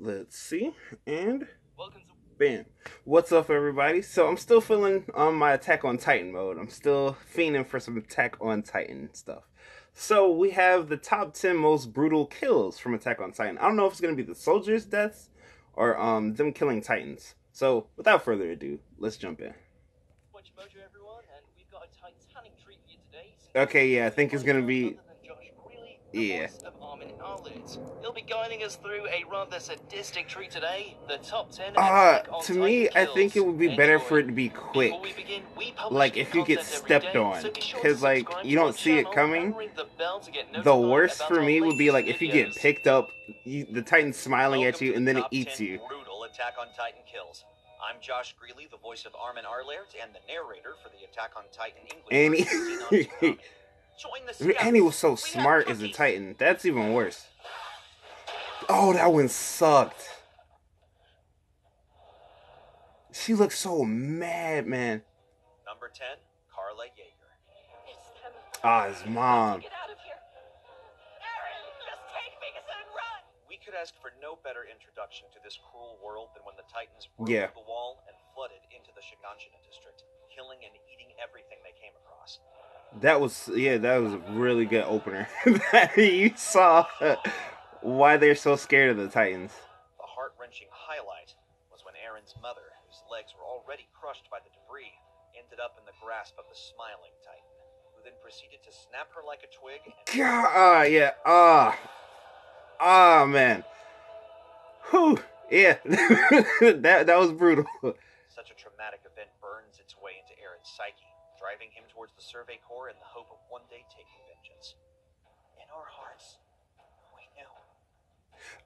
Let's see. And Welcome to bam. What's up, everybody? So I'm still feeling on my Attack on Titan mode. I'm still fiending for some Attack on Titan stuff. So we have the top 10 most brutal kills from Attack on Titan. I don't know if it's going to be the soldiers' deaths or um them killing Titans. So without further ado, let's jump in. Bunch Mojo, everyone, and we've got a Titanic treat for you today. Okay, yeah, I think it's gonna be- Yeah. of Armin Arlert. He'll be guiding us through a rather sadistic treat today. The top 10 Uh, to me, I think it would be better for it to be quick. We begin, we Like if you get stepped day, on, so be sure because like you don't see it coming. the bell to get The worst for me would be like latest if you get picked up, you, the Titan's smiling at you, and then it eats you. Brutal Attack on Titan kills. I'm Josh Grelle, the voice of Armin Arlert and the narrator for the Attack on Titan English. Annie- version seen on Toonami. Join the scouts. Annie was so We smart as a. Titan. That's even worse. Oh, that one sucked. She looked so mad, man. Number 10, Carla Yeager. It's them. Ah, his mom. Get out of here. Eren, just take me and run. We could ask for no better introduction to this cruel world than when the Titans broke Yeah. through the wall and flooded into the Shiganshina district, killing and eating everything they came across. That was yeah, that was a really good opener. you saw why they're so scared of the Titans. The heart wrenching highlight was when Eren's mother, whose legs were already crushed by the debris, ended up in the grasp of the smiling Titan, who then proceeded to snap her like a twig and God, ah, yeah, ah, ah, man. Whew, yeah, that that was brutal. such a traumatic event burns its way into Eren's psyche, driving him towards the Survey Corps in the hope of one day taking vengeance. In our hearts, we knew.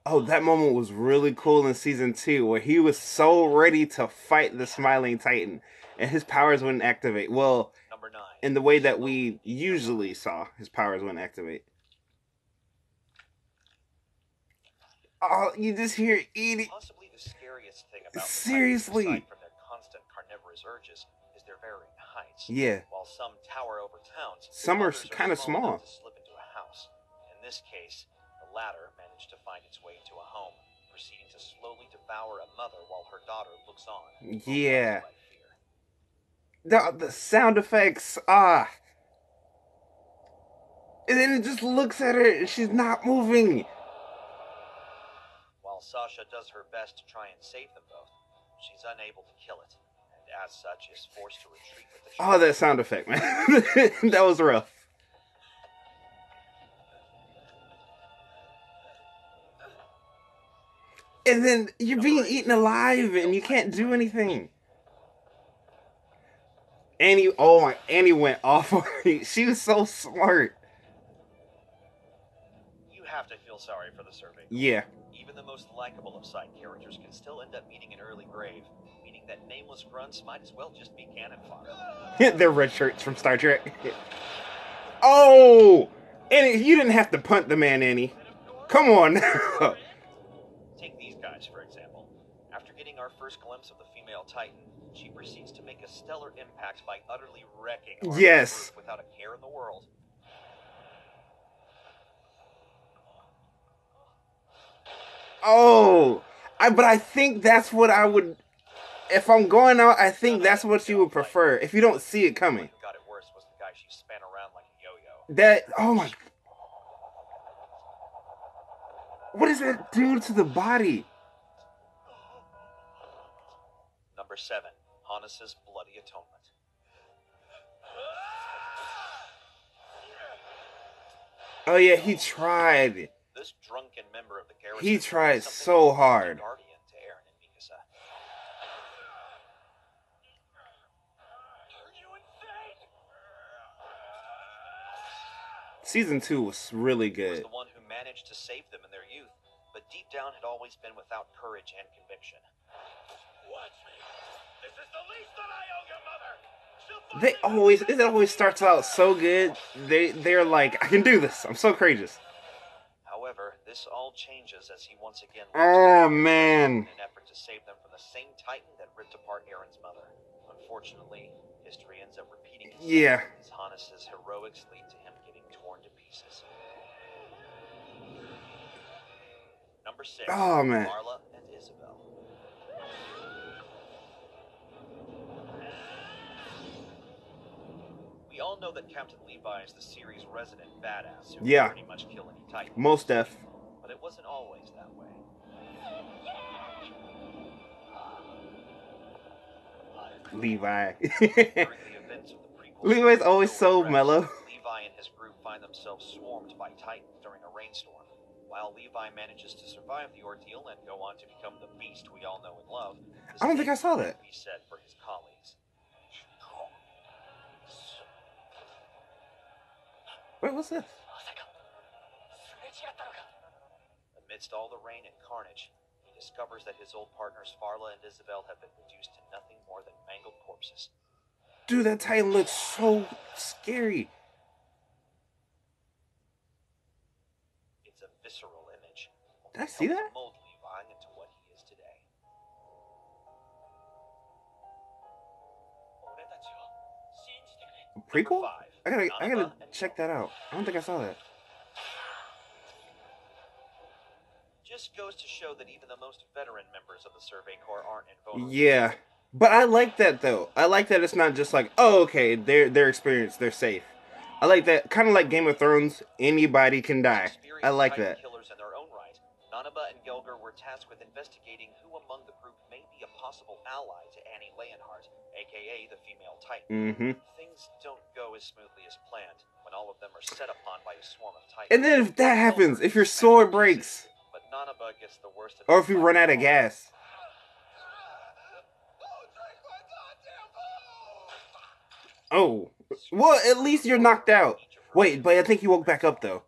Oh, that moment was really cool in season two, where he was so ready to fight the Smiling Titan, and his powers wouldn't activate. Well, Number 9. in the way that we usually saw his powers wouldn't activate. Oh, you just hear eating. Possibly the scariest thing about the Seriously. From their constant carnivorous urges, their varying heights. Yeah, While some tower over towns, Some are kinda small. enough to slip into a house. In this case, the latter managed to find its way into a home, proceeding to slowly devour a mother while her daughter looks on. Yeah. overwhelmed by fear. the the sound effects. Ah, and then it just looks at her, and she's not moving. While Sasha does her best to try and save them both, she's unable to kill it, as such is forced to retreat with the Oh, that sound effect, man. that was rough. And then you're being eaten alive and you can't do anything. Annie, oh my, Annie went off on me. She was so smart. You have to feel sorry for the survey. Yeah. Even the most likable of side characters can still end up meeting an early grave, meaning that nameless grunts might as well just be cannon fodder. They're red shirts from Star Trek. oh! Annie, you didn't have to punt the man, Annie. Come on. Take these guys, for example. After getting our first glimpse of the female Titan, she proceeds to make a stellar impact by utterly wrecking Yes. without a care in the world. Oh, I but I think that's what I would. If I'm going out, I think that's what you would prefer. If you don't see it coming, What got it worse was the guy she span around like a yo-yo. that oh my, what does that do to the body? Number seven, Hannes's bloody atonement. Oh yeah, he tried. This drunken member of the garrison He tried so hard. Guardian Season two was really He was good. the one who managed to save them in their youth, but deep down had always been without courage and conviction. Watch me. This is the least that I owe your mother. They always it always starts out so good. They they're like, I can do this. I'm so courageous. However, this all changes as he once again Oh man. in an effort to save them from the same Titan that ripped apart Eren's mother. Unfortunately, history ends up repeating itself Yeah. as Hannes's heroics lead to him getting torn to pieces. Number six. Oh, man. Farlan and Isabel. We all know that Captain Levi is the series' resident badass who Yeah. can pretty much kill any Titan. Most def. But it wasn't always that way. Levi. During the events of the prequel Levi's always so mellow. Levi and his group find themselves swarmed by Titans during a rainstorm. While Levi manages to survive the ordeal and go on to become the beast we all know and love, I don't think I saw that. He said for his colleagues. Wait, what's this? Amidst all the rain and carnage, he discovers that his old partners Farlan and Isabel have been reduced to nothing more than mangled corpses. Dude, that Titan looks so scary. visceral image. Did I see that? Mold Levi into what he is today. Prequel? I gotta, I gotta check that out. I don't think I saw that. Just goes to show that even the most veteran members of the Survey Corps aren't invulnerable. Yeah, but I like that though. I like that it's not just like, oh, okay, they're they're experienced, they're safe. I like that, kind of like Game of Thrones. Anybody can die. I like that. Killers in their own right. Nanaba and Gelger were tasked with investigating who among the group may be a possible ally to Annie Leonhardt, aka the female Titan. Mm-hmm. Things don't go as smoothly as planned when all of them are set upon by a swarm of Titans. And then if that happens, if your sword breaks, But Nanaba gets the worst of or if you run out of gas, oh, well, at least you're knocked out. Wait, but I think he woke back up though.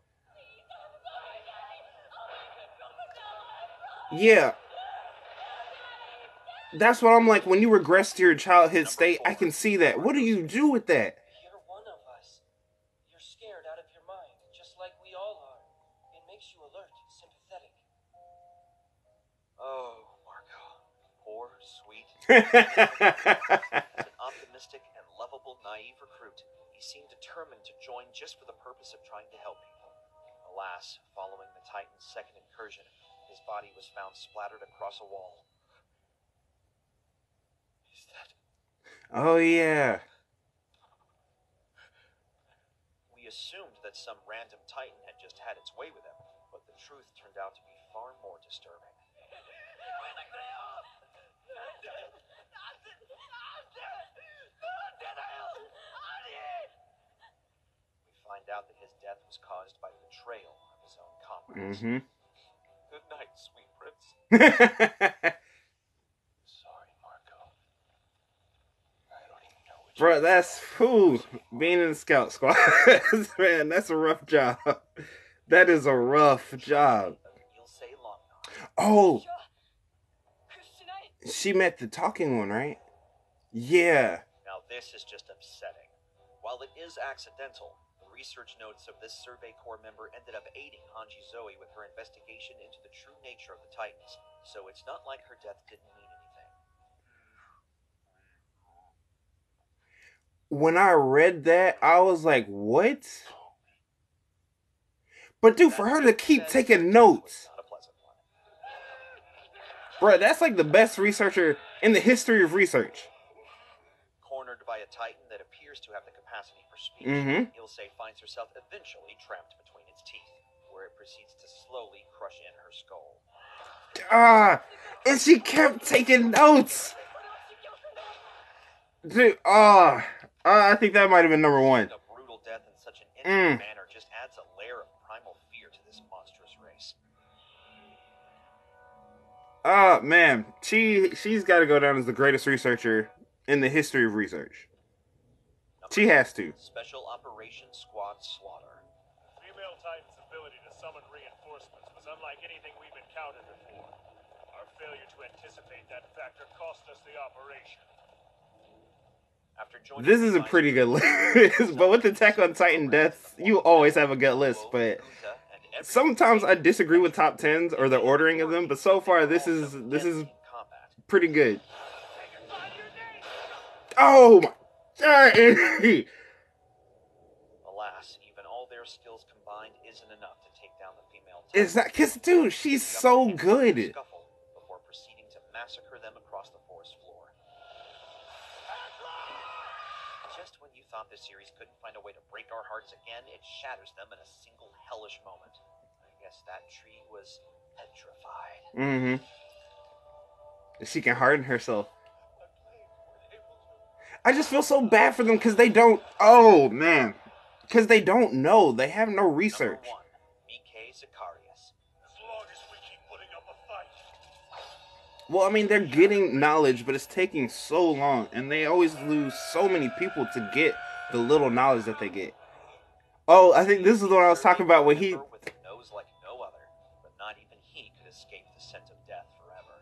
Yeah. That's what I'm like. When you regress to your childhood state, I can see that. What do you do with that? You're one of us. You're scared out of your mind, just like we all are. It makes you alert, sympathetic. Oh, Marco. Poor, sweet, an optimistic and lovable, naive recruit, he seemed determined to join just for the purpose of trying to help people. Alas, following the Titan's second incursion, his body was found splattered across a wall. Is that? oh yeah. We assumed that some random Titan had just had its way with him, but the truth turned out to be far more disturbing. out that his death was caused by betrayal of his own comrades. Mm-hmm. Good night, sweet prince. Sorry, Marco. I don't even know what Bro, that's who being in the scout squad. Man, that's a rough job. That is a rough job. Oh, she met the talking one, right? Yeah. Now this is just upsetting. While it is accidental, research notes of this Survey Corps member ended up aiding Hanji Zoe with her investigation into the true nature of the Titans, so it's not like her death didn't mean anything. When I read that, I was like, what? But dude, for her to keep taking notes, Not a pleasant one. bro, that's like the best researcher in the history of research. Cornered by a Titan that appears to have the capacity for speech, Mhm. Ilse finds herself eventually trapped between its teeth, where it proceeds to slowly crush in her skull. Ah, and she kept taking notes. Dude, ah, uh, I think that might have been number one. A brutal death in such an Mm. intimate manner just adds a layer of primal fear to this monstrous race. Ah, man, she she's got to go down as the greatest researcher in the history of research. Number She has to. Special Operations Squad Slaughter. Female Titan's ability to summon reinforcements was unlike anything we've encountered before. Our failure to anticipate that factor cost us the operation. After joining This is a pretty good list, but with the Attack on Titan deaths, you always have a good list. But Uta, and every sometimes I disagree with top tens or the ordering of them. But so far, this is this is pretty good. Oh my god! Alas, even all their skills combined isn't enough to take down the female Is that cause dude, she's so good. Before proceeding to massacre them across the forest floor. Just when you thought the series couldn't find a way to break our hearts again, it shatters them in a single hellish moment. I guess that tree was petrified. Mm-hmm. She can harden herself. I just feel so bad for them because they don't. Oh man, because they don't know. They have no research. One, As as we keep putting up a fight. Well, I mean, they're getting knowledge, but it's taking so long, and they always lose so many people to get the little knowledge that they get. Oh, I think this is the one I was talking about when he. Member With a nose like no other, but not even he could escape the scent of death forever.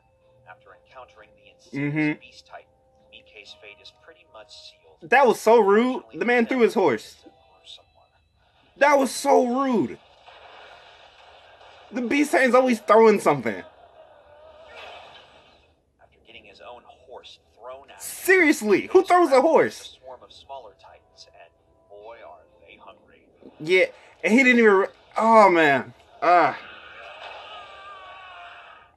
After encountering the insidious Mhm. beast titan, Mike's fate is pretty much sealed. That was so rude. The man threw his horse. That was so rude. The beast titan's always throwing something. After getting his own horse thrown at Seriously, who throws a horse? Yeah, and he didn't even. Oh man. Ah.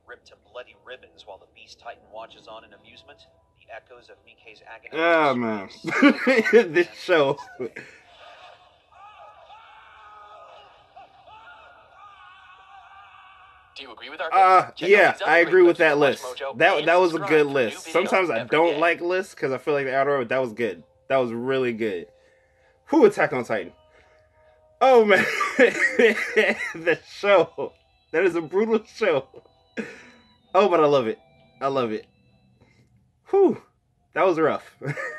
Ripped to bloody ribbons while the beast titan watches on in amusement. The echoes of Mike's agony. Oh man. this show. Do you agree with our Uh, pick? Yeah, I agree with that list. Mojo That that was a good list. Sometimes I don't day. like lists because I feel like the outer that was good. That was really good. Who Attack on Titan? Oh man, the show. That is a brutal show. Oh, but I love it. I love it. Whew, that was rough.